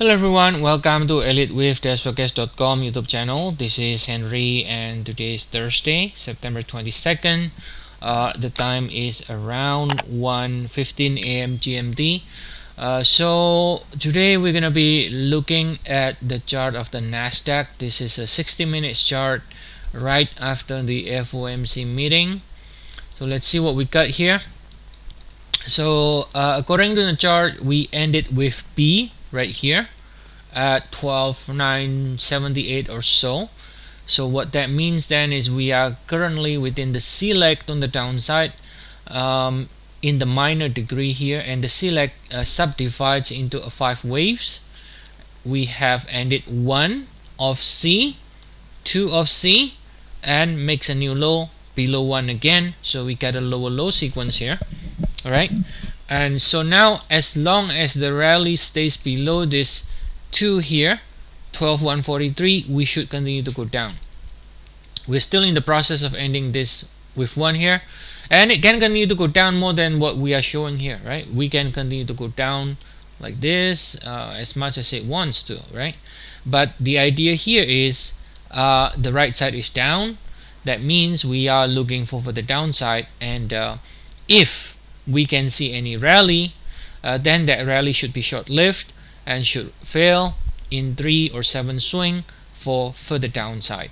Hello everyone, welcome to ElliottWave-Forecast.com YouTube channel. This is Henry and today is Thursday, September 22nd. Uh, the time is around 1.15 a.m. GMT. Uh, so today we're gonna be looking at the chart of the Nasdaq. This is a 60 minutes chart right after the FOMC meeting. So let's see what we got here. So uh, according to the chart, we ended with B right here at 12978 or so. So what that means then is we are currently within the C leg on the downside um, in the minor degree here and the C leg uh, subdivides into five waves. We have ended one of C two of C and makes a new low below one again. So we get a lower low sequence here. All right and so now as long as the rally stays below this 2 here 12143 we should continue to go down. We're still in the process of ending this with 1 here. And it can continue to go down more than what we are showing here right? We can continue to go down like this uh, as much as it wants to right? But the idea here is uh, the right side is down. That means we are looking for, for the downside. And uh, if we can see any rally uh, then that rally should be short-lived and should fail in 3 or 7 swing for further downside.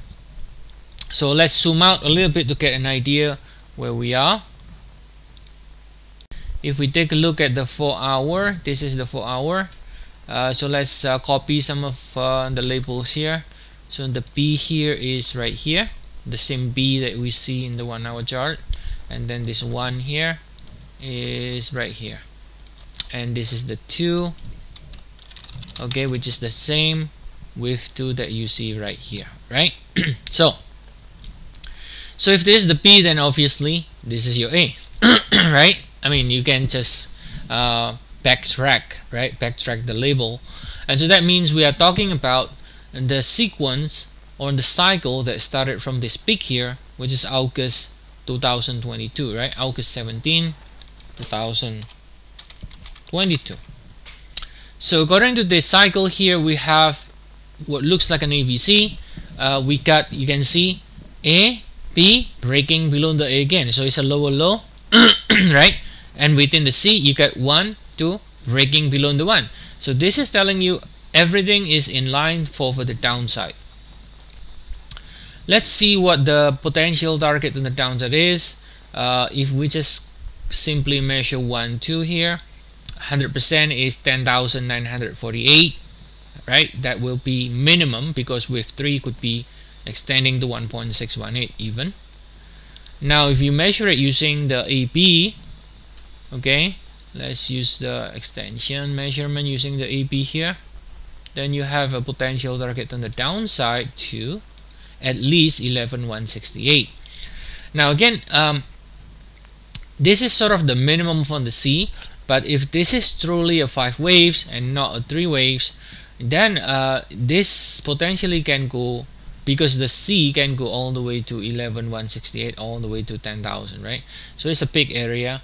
So let's zoom out a little bit to get an idea where we are. If we take a look at the 4 hour this is the 4 hour uh, so let's uh, copy some of uh, the labels here. So the B here is right here the same B that we see in the 1 hour chart and then this one here is right here. And this is the 2 okay which is the same with 2 that you see right here right? So so if this is the B then obviously this is your A right? I mean you can just uh, backtrack right? Backtrack the label. And so that means we are talking about the sequence or the cycle that started from this peak here which is August 2022 right? August 17 2022 so according to this cycle here we have what looks like an ABC uh, we got you can see A B breaking below the A again. So it's a lower low right? And within the C you got 1 2 breaking below the 1 so this is telling you everything is in line for, for the downside. Let's see what the potential target on the downside is. Uh, if we just simply measure 1 2 here. 100% is 10,948 right? That will be minimum because with 3 could be extending to 1.618 even. Now if you measure it using the AB okay let's use the extension measurement using the AB here then you have a potential target on the downside to at least 11,168 now again um, this is sort of the minimum from the C but if this is truly a 5 waves and not a 3 waves then uh, this potentially can go because the C can go all the way to 11,168 all the way to 10,000 right? So it's a big area.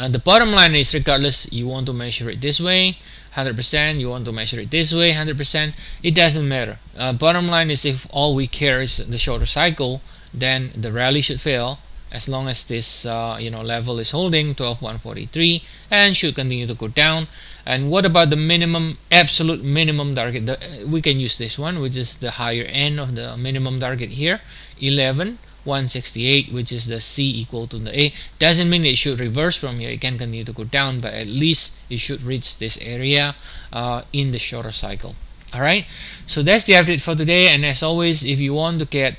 And the bottom line is regardless you want to measure it this way 100% you want to measure it this way 100% it doesn't matter. Uh, bottom line is if all we care is the shorter cycle then the rally should fail as long as this uh, you know level is holding 12143 and should continue to go down. And what about the minimum absolute minimum target? The, we can use this one which is the higher end of the minimum target here 11 168 which is the C equal to the A. Doesn't mean it should reverse from here. It can continue to go down but at least it should reach this area uh, in the shorter cycle. Alright so that's the update for today and as always if you want to get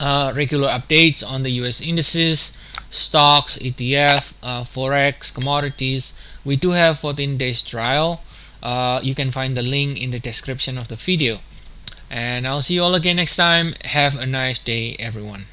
uh, regular updates on the US indices, stocks, ETF, uh, forex, commodities. We do have 14 days trial. Uh, you can find the link in the description of the video. And I'll see you all again next time. Have a nice day, everyone.